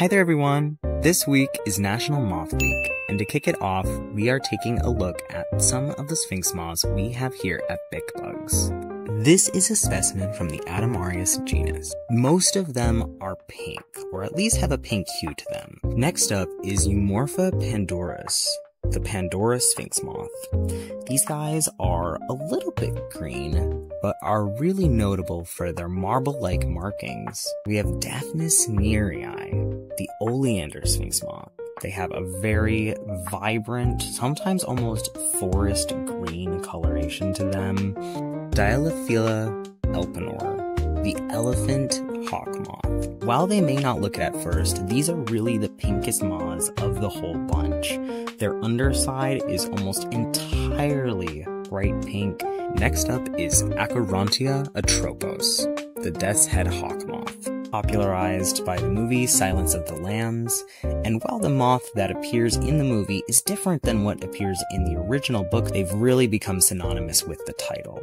Hi there, everyone. This week is National Moth Week, and to kick it off, we are taking a look at some of the sphinx moths we have here at Bic Bugs. This is a specimen from the Adhemarius genus. Most of them are pink, or at least have a pink hue to them. Next up is Eumorpha pandorus, the Pandora Sphinx Moth. These guys are a little bit green, but are really notable for their marble-like markings. We have Daphnis nerii, the Oleander Sphinx Moth. They have a very vibrant, sometimes almost forest green coloration to them. Deilephila elpenor, the elephant hawk moth. While they may not look at first, these are really the pinkest moths of the whole bunch. Their underside is almost entirely bright pink. Next up is Acherontia atropos, the death's head hawk moth popularized by the movie Silence of the Lambs, and while the moth that appears in the movie is different than what appears in the original book, they've really become synonymous with the title.